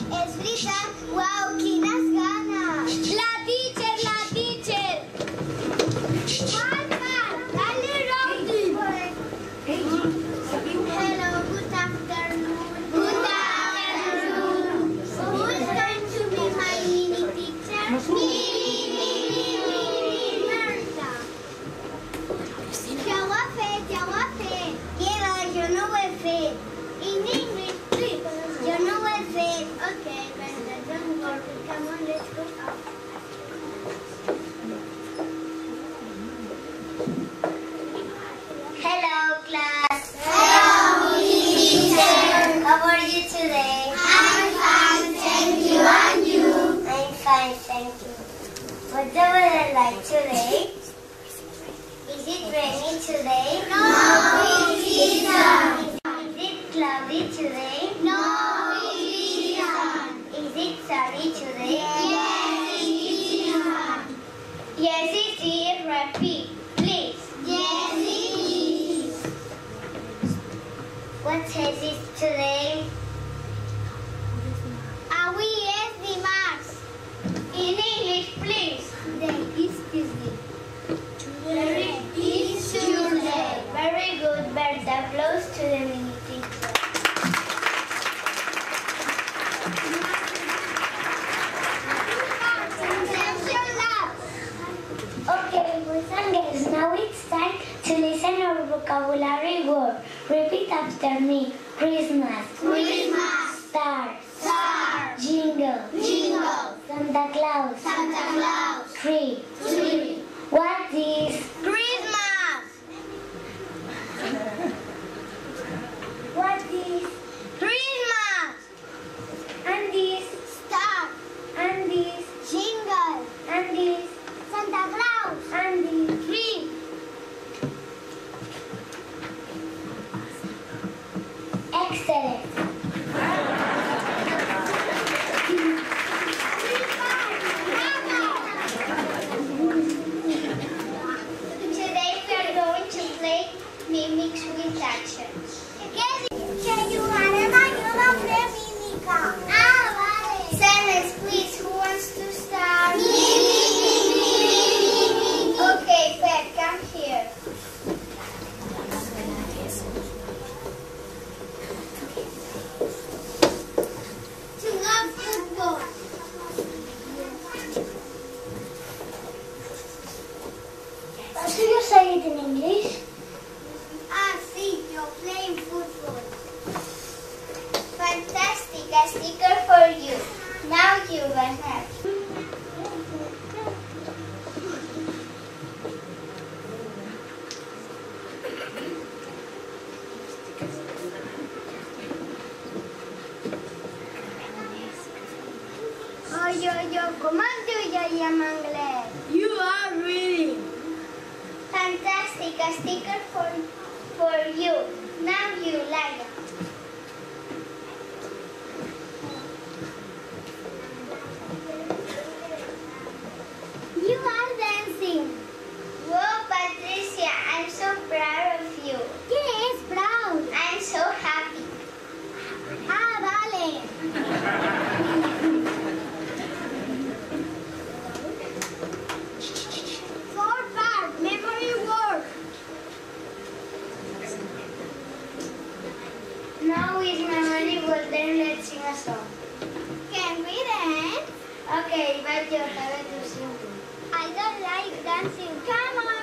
existe uau que weather was like today? Is it raining today? No, it isn't. vocabulary word. Repeat after me. Christmas. Christmas. Star. Star. Jingle. Jingle. Santa Claus. Santa Claus. Tree. it in English? Ah, see, you're playing football. Fantastic, a sticker for you. Now you will have. Yo, yo, comando ya llaman sticker for, for you. Now you like it. Okay, do something. I don't like dancing. Come on!